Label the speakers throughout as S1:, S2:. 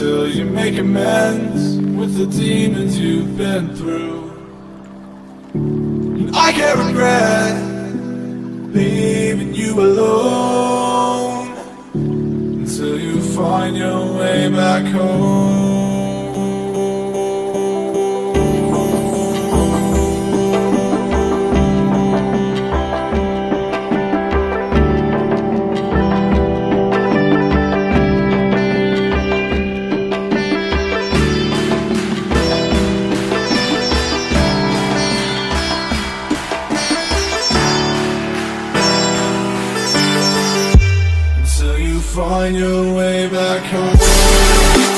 S1: Until you make amends with the demons you've been through. And I can't regret leaving you alone until you find your way back home. the way back home.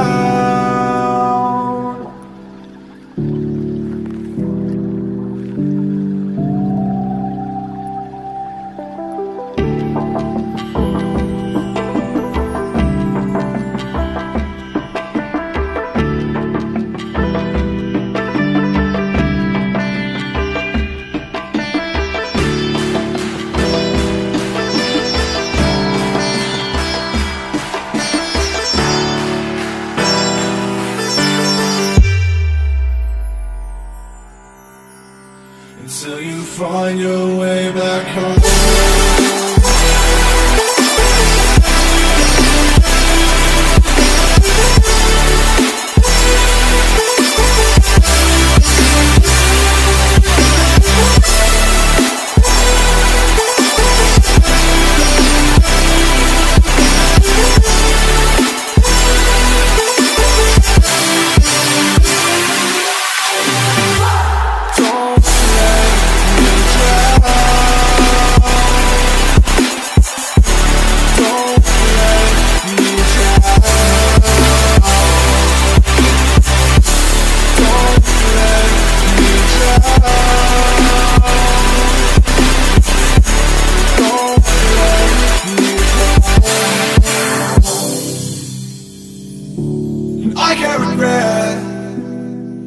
S1: Till you find your way back home.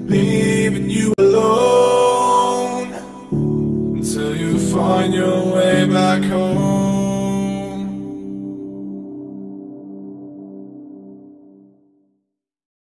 S1: Leave